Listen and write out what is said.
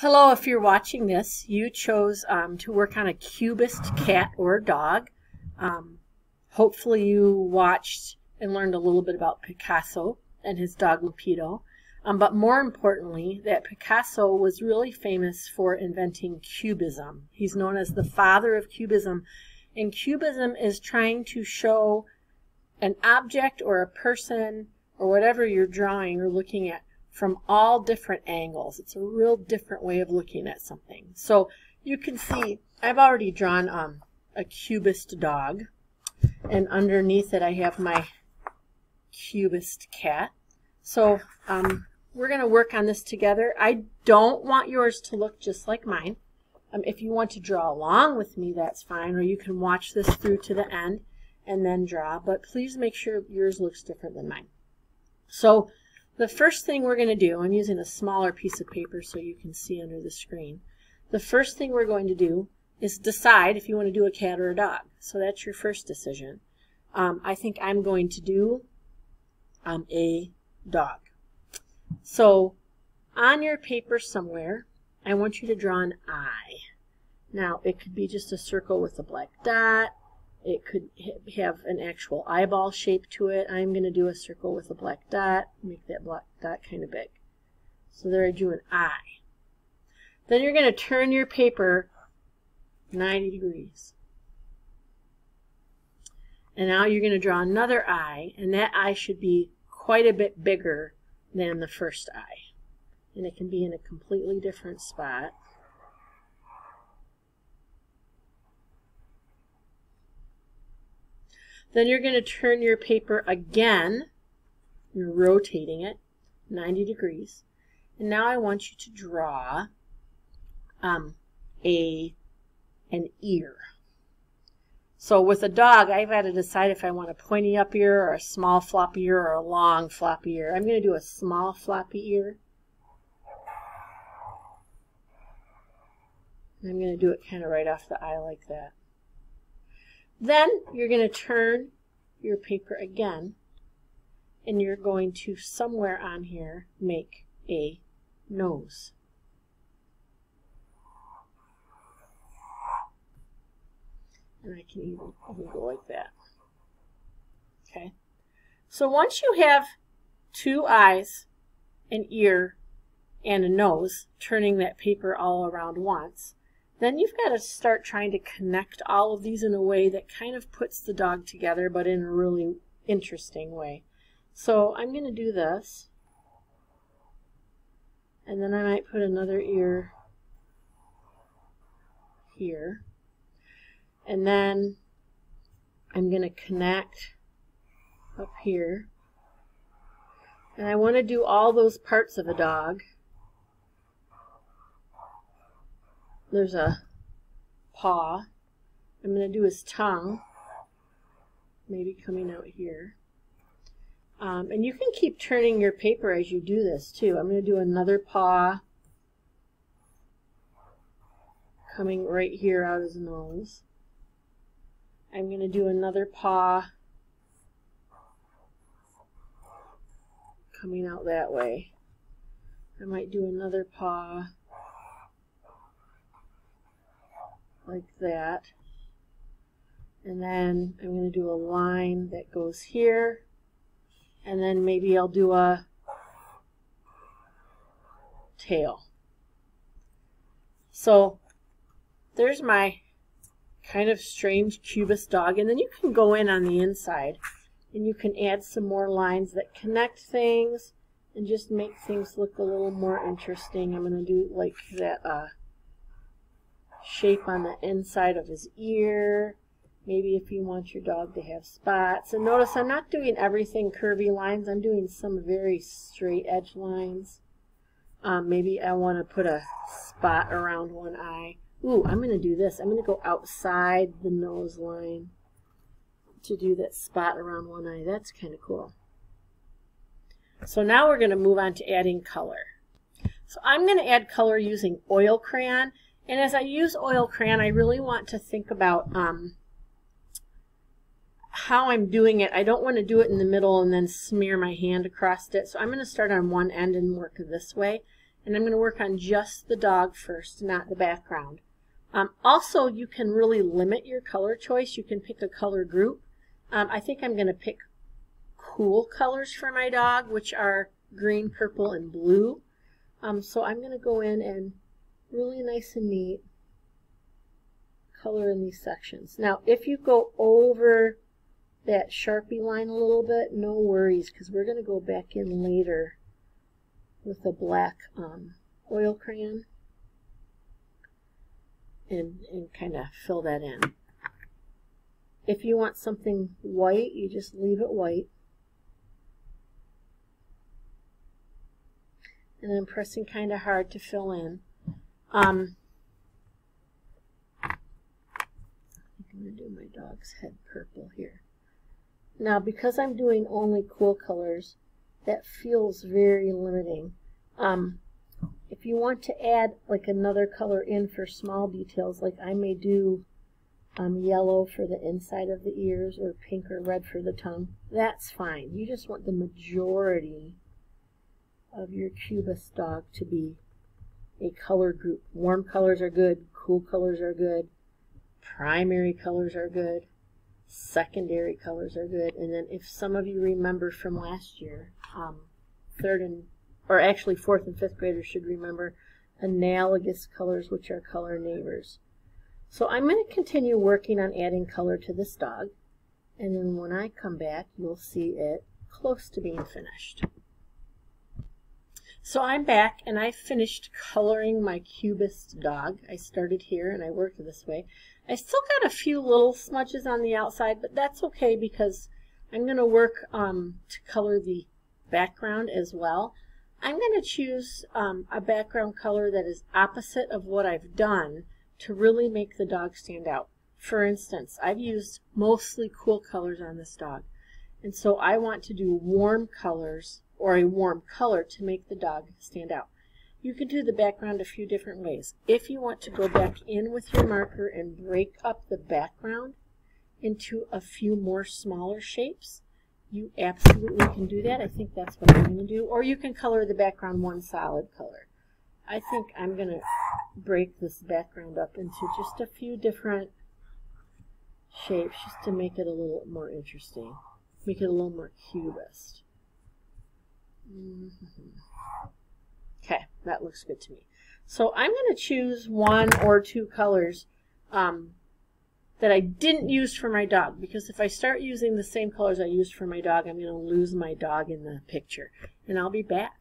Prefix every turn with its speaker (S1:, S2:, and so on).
S1: Hello, if you're watching this, you chose um, to work on a cubist cat or dog. Um, hopefully you watched and learned a little bit about Picasso and his dog Lupito. Um, but more importantly, that Picasso was really famous for inventing Cubism. He's known as the father of Cubism. And Cubism is trying to show an object or a person or whatever you're drawing or looking at from all different angles. It's a real different way of looking at something. So you can see I've already drawn um, a cubist dog and underneath it I have my cubist cat. So um, we're going to work on this together. I don't want yours to look just like mine. Um, if you want to draw along with me, that's fine, or you can watch this through to the end and then draw, but please make sure yours looks different than mine. So the first thing we're going to do, I'm using a smaller piece of paper so you can see under the screen. The first thing we're going to do is decide if you want to do a cat or a dog. So that's your first decision. Um, I think I'm going to do um, a dog. So on your paper somewhere, I want you to draw an eye. Now, it could be just a circle with a black dot. It could have an actual eyeball shape to it. I'm going to do a circle with a black dot, make that black dot kind of big. So there I drew an eye. Then you're going to turn your paper 90 degrees. And now you're going to draw another eye, and that eye should be quite a bit bigger than the first eye. And it can be in a completely different spot. Then you're going to turn your paper again. You're rotating it 90 degrees. And now I want you to draw um, a an ear. So with a dog, I've got to decide if I want a pointy up ear or a small floppy ear or a long floppy ear. I'm going to do a small floppy ear. I'm going to do it kind of right off the eye like that. Then you're going to turn your paper again and you're going to somewhere on here make a nose. And I can even, even go like that. Okay. So once you have two eyes, an ear, and a nose, turning that paper all around once, then you've got to start trying to connect all of these in a way that kind of puts the dog together, but in a really interesting way. So I'm going to do this. And then I might put another ear here. And then I'm going to connect up here. And I want to do all those parts of a dog. There's a paw. I'm going to do his tongue, maybe coming out here. Um, and you can keep turning your paper as you do this too. I'm going to do another paw coming right here out his nose. I'm going to do another paw coming out that way. I might do another paw like that. And then I'm going to do a line that goes here. And then maybe I'll do a tail. So there's my kind of strange cubist dog. And then you can go in on the inside and you can add some more lines that connect things and just make things look a little more interesting. I'm going to do like that uh, shape on the inside of his ear. Maybe if you want your dog to have spots. And notice I'm not doing everything curvy lines. I'm doing some very straight edge lines. Um, maybe I want to put a spot around one eye. Ooh, I'm going to do this. I'm going to go outside the nose line to do that spot around one eye. That's kind of cool. So now we're going to move on to adding color. So I'm going to add color using oil crayon. And as I use oil crayon, I really want to think about um, how I'm doing it. I don't want to do it in the middle and then smear my hand across it. So I'm going to start on one end and work this way. And I'm going to work on just the dog first, not the background. Um, also, you can really limit your color choice. You can pick a color group. Um, I think I'm going to pick cool colors for my dog, which are green, purple, and blue. Um, so I'm going to go in and really nice and neat color in these sections. Now, if you go over that Sharpie line a little bit, no worries, because we're going to go back in later with a black um, oil crayon and, and kind of fill that in. If you want something white, you just leave it white. And I'm pressing kind of hard to fill in. Um, I'm going to do my dog's head purple here. Now, because I'm doing only cool colors, that feels very limiting. Um, if you want to add like another color in for small details, like I may do um, yellow for the inside of the ears or pink or red for the tongue, that's fine. You just want the majority of your Cubist dog to be a color group. Warm colors are good, cool colors are good, primary colors are good, secondary colors are good, and then if some of you remember from last year, um, third and, or actually fourth and fifth graders should remember analogous colors, which are color neighbors. So I'm going to continue working on adding color to this dog, and then when I come back, you'll see it close to being finished. So I'm back and I finished coloring my cubist dog. I started here and I worked this way. I still got a few little smudges on the outside, but that's okay because I'm going to work um, to color the background as well. I'm going to choose um, a background color that is opposite of what I've done to really make the dog stand out. For instance, I've used mostly cool colors on this dog. And so I want to do warm colors or a warm color to make the dog stand out. You can do the background a few different ways. If you want to go back in with your marker and break up the background into a few more smaller shapes, you absolutely can do that. I think that's what I'm going to do. Or you can color the background one solid color. I think I'm going to break this background up into just a few different shapes just to make it a little more interesting. Make it a little more cubist. Mm -hmm. Okay, that looks good to me. So I'm going to choose one or two colors um, that I didn't use for my dog because if I start using the same colors I used for my dog, I'm going to lose my dog in the picture. And I'll be back.